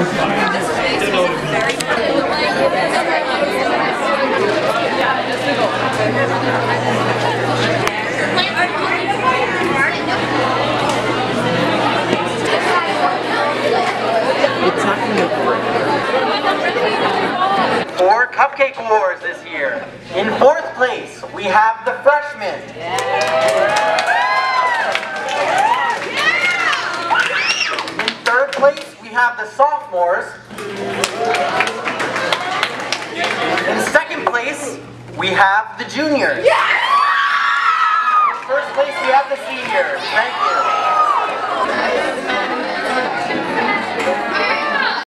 For Cupcake Wars this year. In fourth place, we have the freshmen. In third place, we have the sophomores. In second place, we have the juniors. In first place, we have the seniors. Thank you.